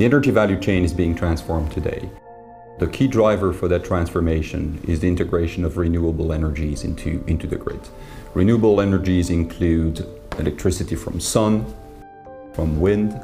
The energy value chain is being transformed today. The key driver for that transformation is the integration of renewable energies into, into the grid. Renewable energies include electricity from sun, from wind,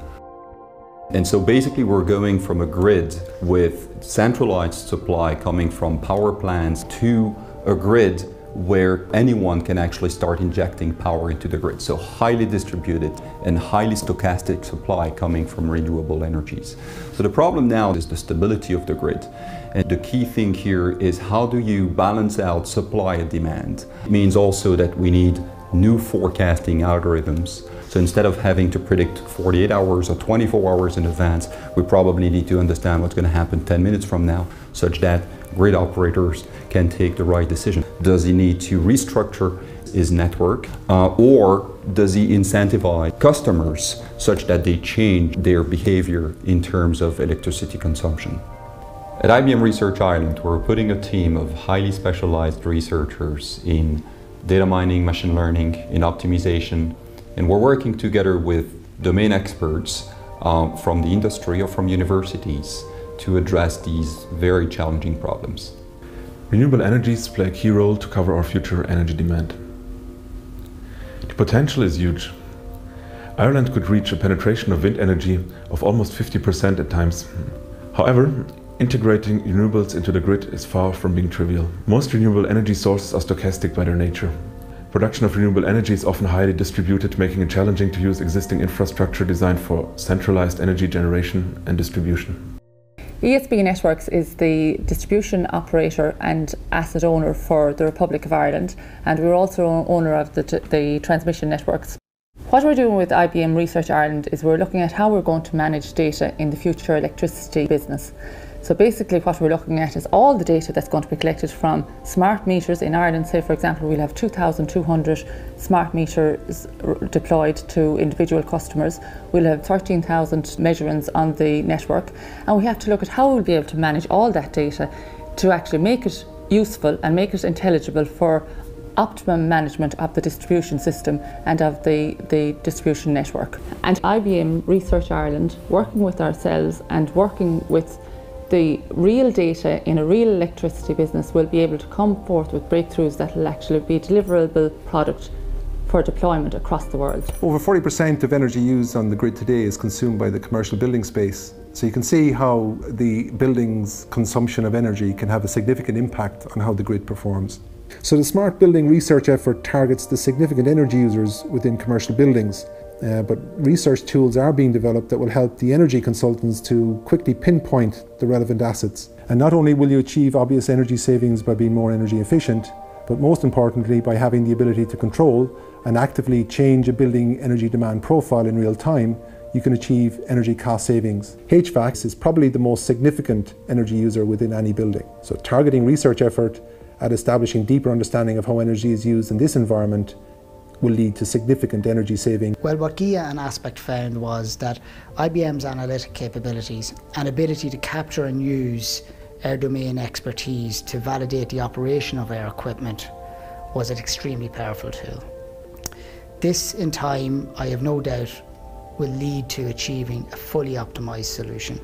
and so basically we're going from a grid with centralized supply coming from power plants to a grid where anyone can actually start injecting power into the grid. So highly distributed and highly stochastic supply coming from renewable energies. So the problem now is the stability of the grid. And the key thing here is how do you balance out supply and demand? It means also that we need new forecasting algorithms. So instead of having to predict 48 hours or 24 hours in advance, we probably need to understand what's going to happen 10 minutes from now, such that grid operators can take the right decision. Does he need to restructure his network uh, or does he incentivize customers such that they change their behavior in terms of electricity consumption? At IBM Research Ireland, we're putting a team of highly specialized researchers in data mining, machine learning, in optimization, and we're working together with domain experts uh, from the industry or from universities to address these very challenging problems. Renewable energies play a key role to cover our future energy demand. The potential is huge. Ireland could reach a penetration of wind energy of almost 50% at times. However, integrating renewables into the grid is far from being trivial. Most renewable energy sources are stochastic by their nature. Production of renewable energy is often highly distributed, making it challenging to use existing infrastructure designed for centralized energy generation and distribution. ESB Networks is the distribution operator and asset owner for the Republic of Ireland, and we're also owner of the, the transmission networks. What we're doing with IBM Research Ireland is we're looking at how we're going to manage data in the future electricity business. So basically what we're looking at is all the data that's going to be collected from smart meters in Ireland. Say for example we'll have 2,200 smart meters deployed to individual customers. We'll have 13,000 measurements on the network and we have to look at how we'll be able to manage all that data to actually make it useful and make it intelligible for optimum management of the distribution system and of the, the distribution network. And IBM Research Ireland, working with ourselves and working with the real data in a real electricity business will be able to come forth with breakthroughs that will actually be deliverable product for deployment across the world. Over 40% of energy used on the grid today is consumed by the commercial building space. So you can see how the building's consumption of energy can have a significant impact on how the grid performs. So the smart building research effort targets the significant energy users within commercial buildings uh, but research tools are being developed that will help the energy consultants to quickly pinpoint the relevant assets. And not only will you achieve obvious energy savings by being more energy efficient, but most importantly by having the ability to control and actively change a building energy demand profile in real time, you can achieve energy cost savings. HVAC is probably the most significant energy user within any building. So targeting research effort at establishing deeper understanding of how energy is used in this environment will lead to significant energy saving. Well, what GIA and Aspect found was that IBM's analytic capabilities and ability to capture and use air domain expertise to validate the operation of air equipment was an extremely powerful tool. This, in time, I have no doubt, will lead to achieving a fully optimised solution.